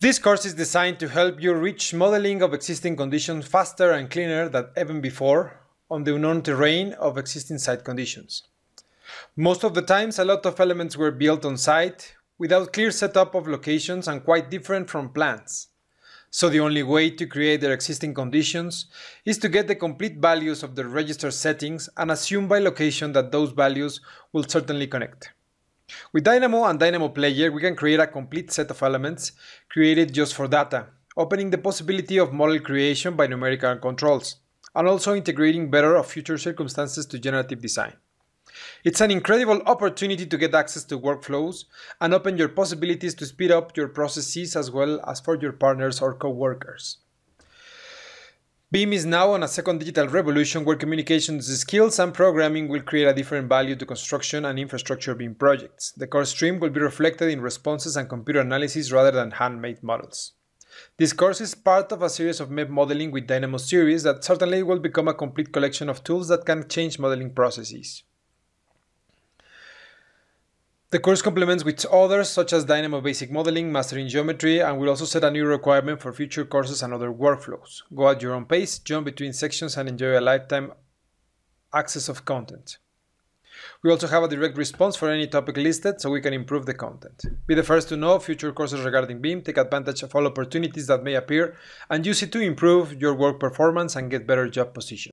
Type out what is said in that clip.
This course is designed to help you reach modeling of existing conditions faster and cleaner than ever before on the unknown terrain of existing site conditions. Most of the times, a lot of elements were built on site without clear setup of locations and quite different from plans. So the only way to create their existing conditions is to get the complete values of the register settings and assume by location that those values will certainly connect. With Dynamo and Dynamo Player, we can create a complete set of elements created just for data, opening the possibility of model creation by numerical controls, and also integrating better of future circumstances to generative design. It's an incredible opportunity to get access to workflows and open your possibilities to speed up your processes as well as for your partners or co-workers. BIM is now on a second digital revolution where communications skills and programming will create a different value to construction and infrastructure BIM projects. The core stream will be reflected in responses and computer analysis rather than handmade models. This course is part of a series of MEP modeling with Dynamo series that certainly will become a complete collection of tools that can change modeling processes. The course complements with others such as Dynamo Basic Modeling, Mastering Geometry, and will also set a new requirement for future courses and other workflows. Go at your own pace, jump between sections, and enjoy a lifetime access of content. We also have a direct response for any topic listed so we can improve the content. Be the first to know future courses regarding BIM, take advantage of all opportunities that may appear, and use it to improve your work performance and get better job position.